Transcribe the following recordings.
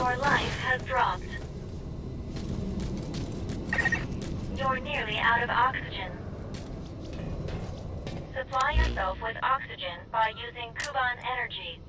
Your life has dropped. You're nearly out of oxygen. Supply yourself with oxygen by using Kuban energy.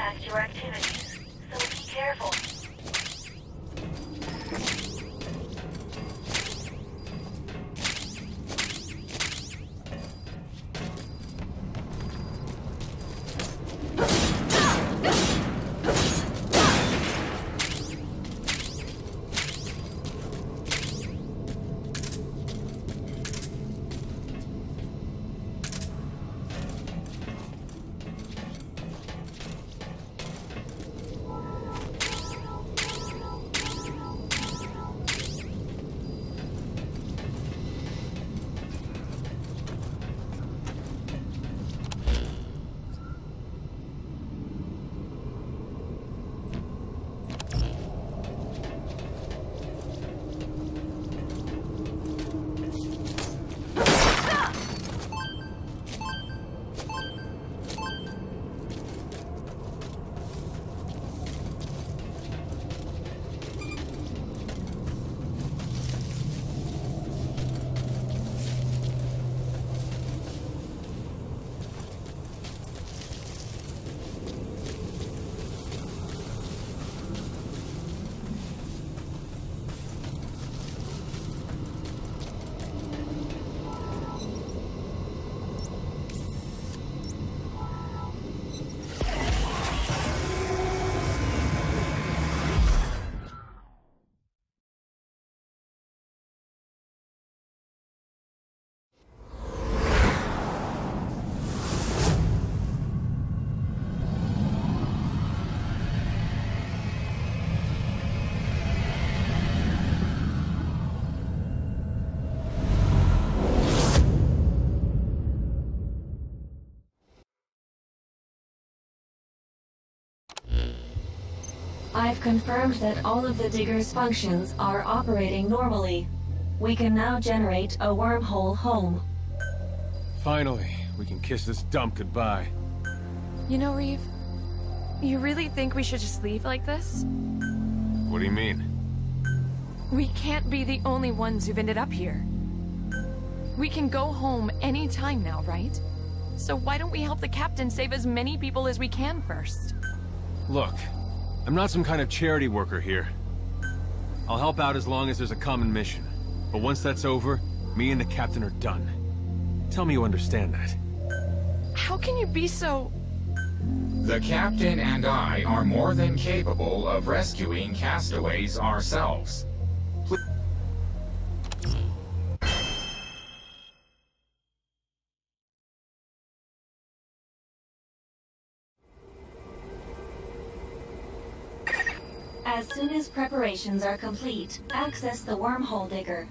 Impact your activities, so be careful. I've confirmed that all of the digger's functions are operating normally. We can now generate a wormhole home. Finally, we can kiss this dump goodbye. You know, Reeve, you really think we should just leave like this? What do you mean? We can't be the only ones who've ended up here. We can go home any time now, right? So why don't we help the captain save as many people as we can first? Look, I'm not some kind of charity worker here. I'll help out as long as there's a common mission. But once that's over, me and the captain are done. Tell me you understand that. How can you be so... The captain and I are more than capable of rescuing castaways ourselves. Preparations are complete, access the wormhole digger.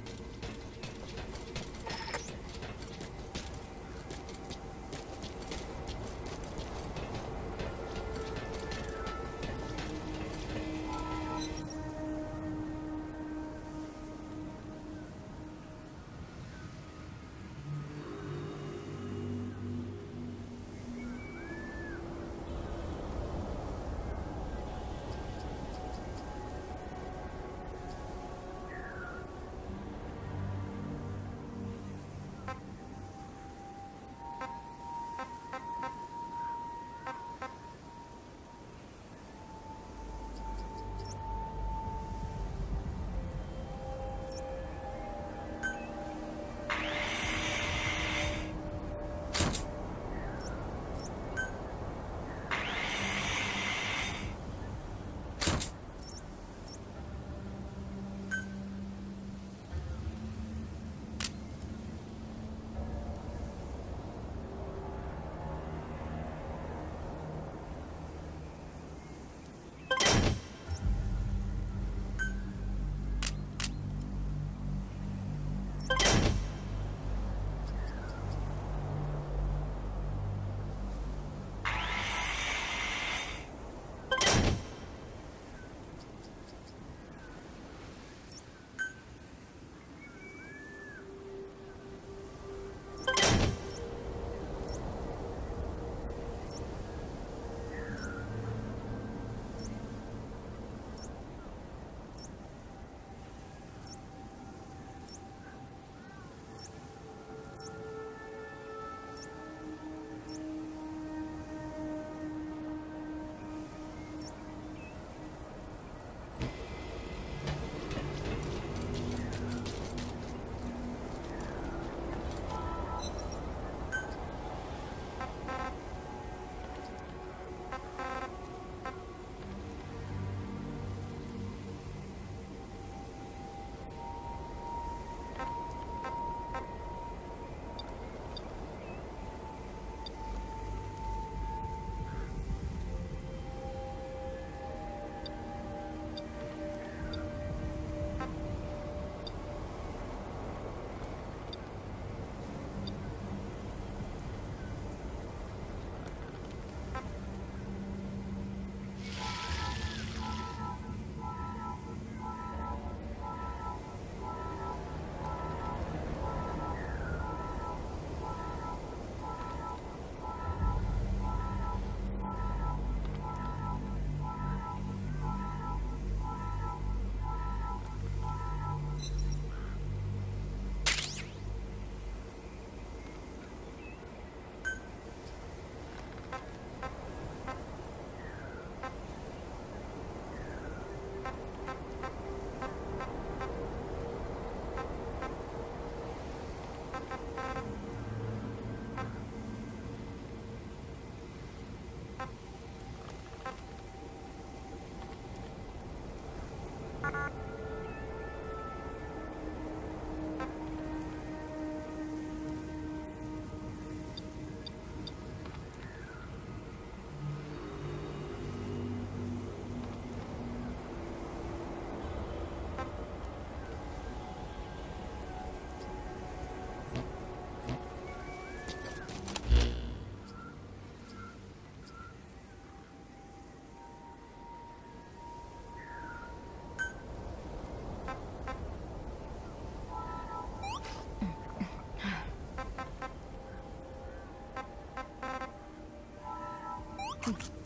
Hmm.